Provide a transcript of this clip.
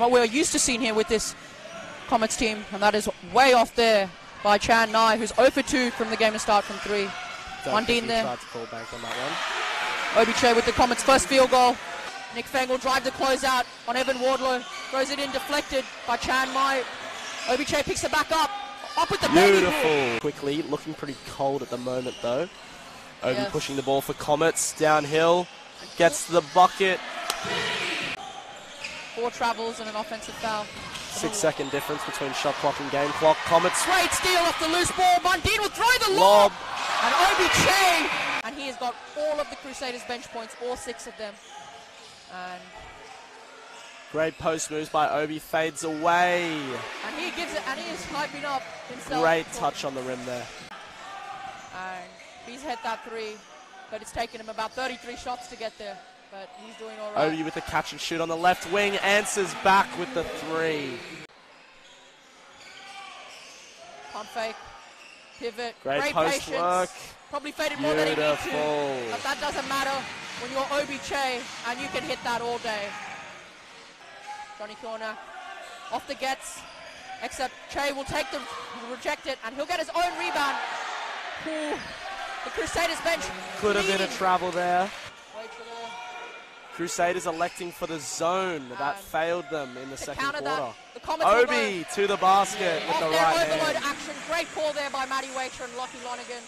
what we're used to seeing here with this Comets team, and that is way off there by Chan Nai, who's 0 for 2 from the game to start from three. Don't One think Dean there. tried to call back on that one. Obi Kyei with the Comets' first field goal. Nick Fang will drive the closeout on Evan Wardlow. Throws it in, deflected by Chan Mai. Obi Kyei picks it back up. Up with the. Beautiful. Quickly, looking pretty cold at the moment though. Obi Yes. pushing the ball for Comets downhill, gets the bucket. Four travels and an offensive foul. Six second difference between shot clock and game clock. Comets Great steal off the loose ball. Mundine will throw the lob. lob. And Obi Kyei. And he has got all of the Crusaders bench points, all six of them. And, Great post moves by Obi. Fades away. and he gives it, and he is hyping up himself. Great touch on the rim there. And he's hit that three, but it's taken him about 33 shots to get there. But he's doing all right. Obi with the catch and shoot on the left wing. Answers back with the three. Pump fake, pivot, Great great, post patience. work. Probably faded more than he needed to, but that doesn't matter when you're Obi Kyei and you can hit that all day. Johnny Corner off the gets, except Kyei will take the reject it and he'll get his own rebound. Ooh, the Crusaders bench Could have been a travel there. Wait for the Crusaders electing for the zone. That failed them in the second quarter. that. The Obi to the basket with off the right overload hand. action. Great call there by Matty Waiter and Lockie Lonigan.